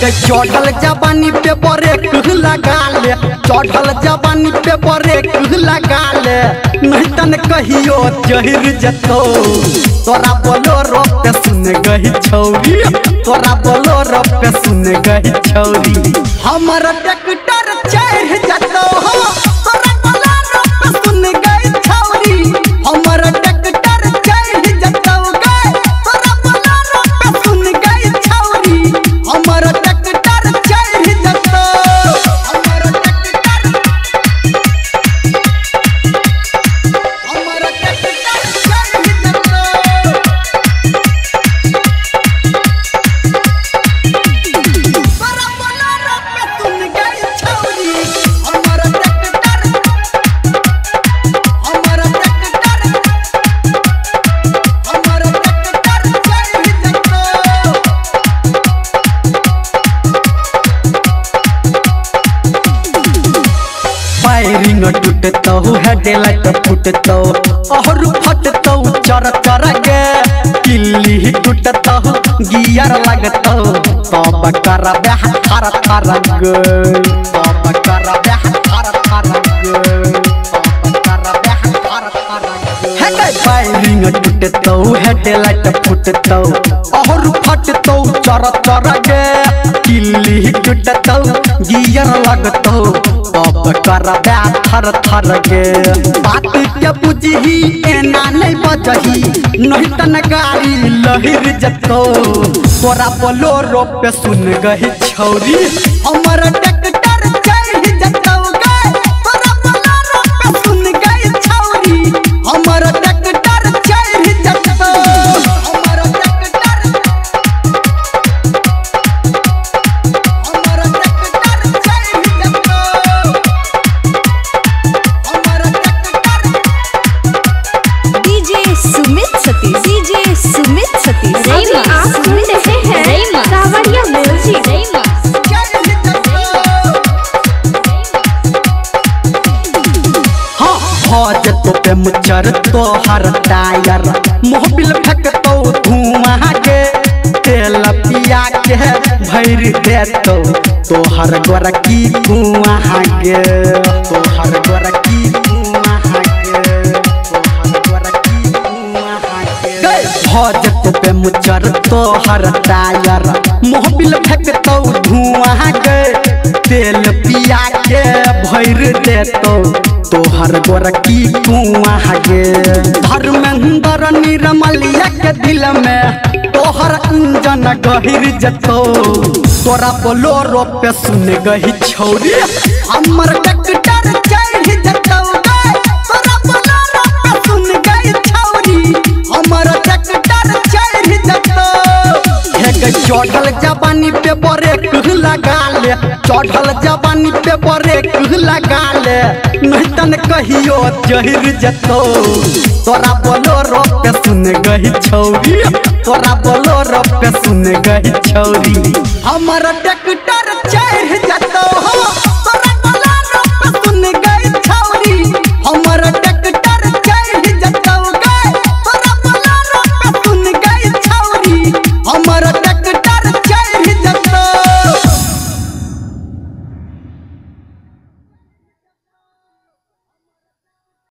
के चढ़ल जवानी पे ब्रेक लगा ले चढ़ल जवानी पे ब्रेक लगा ले नहीं तन कहियो जहिर जतो तोरा बोलो रो पे सुन गई छौरी तोरा बोलो रो पे सुन गई छौरी हमर ट्रैक्टर फायरिंग टूटतो हेडलाइट फूटतो। और फटतो चर चर गे किल्ली टूटतो, गियर लगतो। तब कर बेह थर थर गे तब कर बेह थर थर गे तब कर बेह थर थर गे गे फायरिंग टूटतो हेडलाइट फूटतो। और फटतो चर चर गे किल्ली टूटतो, गियर लगतो। थर थर के। बात के बुझही एना नहीं बजही। नहीं तन गाड़ी लहिर जतो तोरा बोलो रोप सुन गई छौरी। हमर मुचर तो हर टायर। मोबिल फेंक तो धुआँ के तेल पिया के भर दे तो तोहर गे तोहर गोरकी कुआँ गे तोहर गोरकी कुआँ गे भज तो पे मुचर तो हर टायर। मोबिल फेंक तो धुआँ गे तेल पिया के भर दे तो तोहर गोरकी कुआँ गे धर्मेंद्र निर्मलिया के दिल में तोहर इंजन गहिर जतो। तोरा बोलो रो पे सुन गही छौरी। हमर ट्रैक्टर चढ़ जतो तोरा बोलो रो पे सुन गई छौरी। हमर ट्रैक्टर चढ़ जतो। हे गे चढ़ल जवानी पे ब्रेक लगा ले चढ़ल जवानी पे ब्रेक लगा ले नहीं तन कहियो जहिर जतो, तोरा बोलो रो पे सुन गई छौरी। तोरा बोलो रो पे सुन गई छौरी। हमर ट्रैक्टर